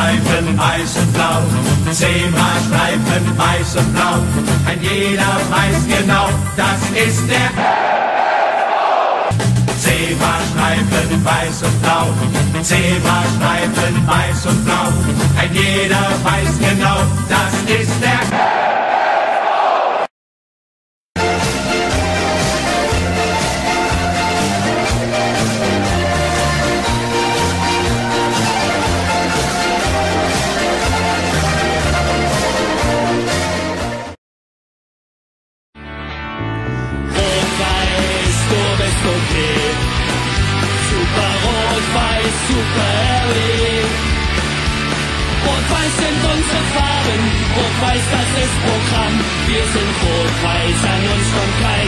Streifen weiß und blau, Zebrastreifen weiß und blau. Ein jeder weiß genau, das ist der Zebrastreifen weiß und blau, Zebrastreifen weiß und blau. Ein jeder weiß genau, das ist der Rot-Weiß, das ist Programm. Wir sind Rot-Weiß, an uns kommt keiner